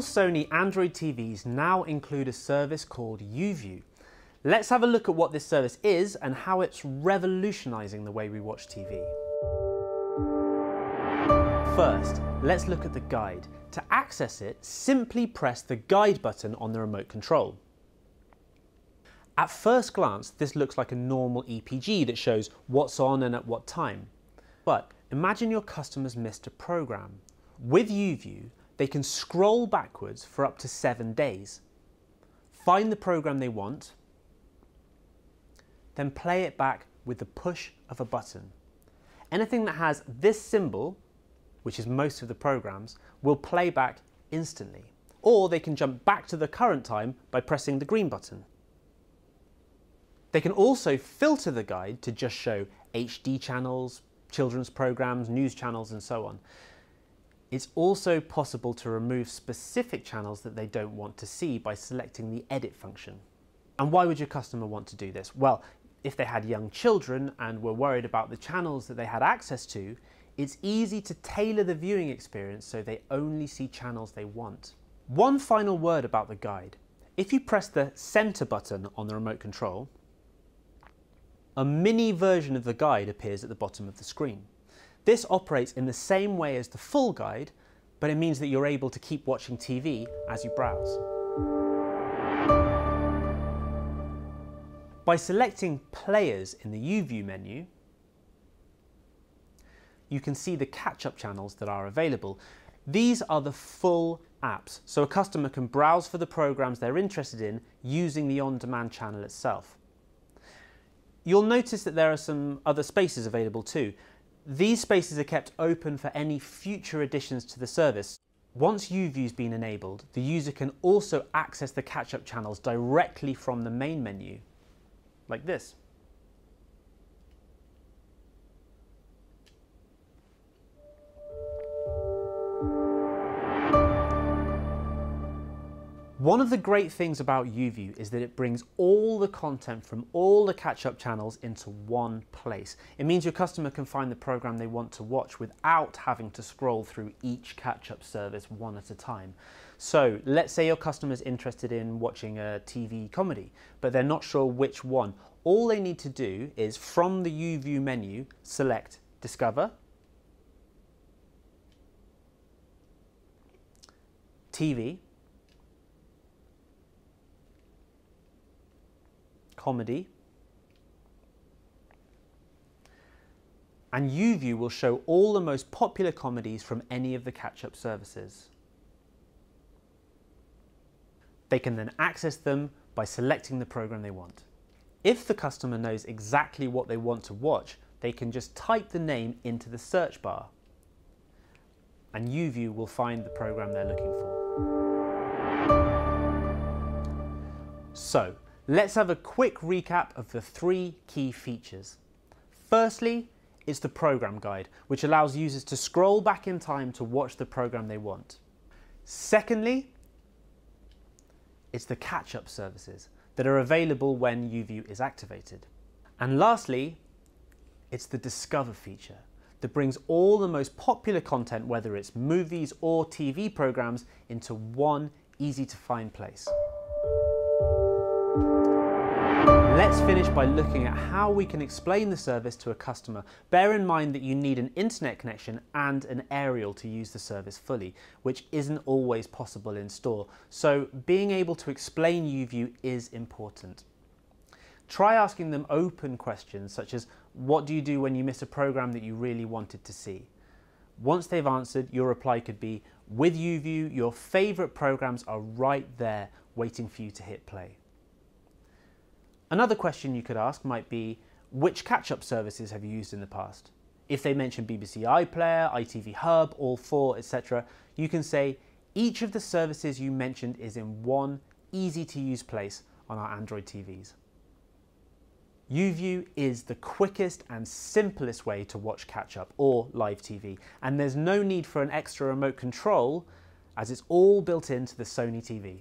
All Sony Android TVs now include a service called YouView. Let's have a look at what this service is and how it's revolutionising the way we watch TV. First, let's look at the guide. To access it, simply press the guide button on the remote control. At first glance, this looks like a normal EPG that shows what's on and at what time. But imagine your customers missed a program. With YouView, they can scroll backwards for up to seven days, find the program they want, then play it back with the push of a button. Anything that has this symbol, which is most of the programs, will play back instantly. Or they can jump back to the current time by pressing the green button. They can also filter the guide to just show HD channels, children's programs, news channels and so on. It's also possible to remove specific channels that they don't want to see by selecting the edit function. And why would your customer want to do this? Well, if they had young children and were worried about the channels that they had access to, it's easy to tailor the viewing experience so they only see channels they want. One final word about the guide. If you press the center button on the remote control, a mini version of the guide appears at the bottom of the screen. This operates in the same way as the full guide, but it means that you're able to keep watching TV as you browse. By selecting Players in the YouView menu, you can see the catch-up channels that are available. These are the full apps, so a customer can browse for the programs they're interested in using the on-demand channel itself. You'll notice that there are some other spaces available too. These spaces are kept open for any future additions to the service. Once YouView's been enabled, the user can also access the catch-up channels directly from the main menu, like this. One of the great things about YouView is that it brings all the content from all the catch-up channels into one place. It means your customer can find the program they want to watch without having to scroll through each catch-up service one at a time. So let's say your customer's interested in watching a TV comedy, but they're not sure which one. All they need to do is from the YouView menu, select Discover, TV, comedy. And YouView will show all the most popular comedies from any of the catch-up services. They can then access them by selecting the program they want. If the customer knows exactly what they want to watch, they can just type the name into the search bar and YouView will find the program they're looking for. So, Let's have a quick recap of the three key features. Firstly, it's the program guide, which allows users to scroll back in time to watch the program they want. Secondly, it's the catch-up services that are available when YouView is activated. And lastly, it's the Discover feature that brings all the most popular content, whether it's movies or TV programs, into one easy to find place. Let's finish by looking at how we can explain the service to a customer. Bear in mind that you need an internet connection and an aerial to use the service fully, which isn't always possible in store. So being able to explain YouView is important. Try asking them open questions such as, what do you do when you miss a program that you really wanted to see? Once they've answered, your reply could be, with YouView, your favorite programs are right there waiting for you to hit play. Another question you could ask might be, which catch-up services have you used in the past? If they mention BBC iPlayer, ITV Hub, All 4, etc., you can say, each of the services you mentioned is in one easy to use place on our Android TVs. YouView is the quickest and simplest way to watch catch-up or live TV, and there's no need for an extra remote control as it's all built into the Sony TV.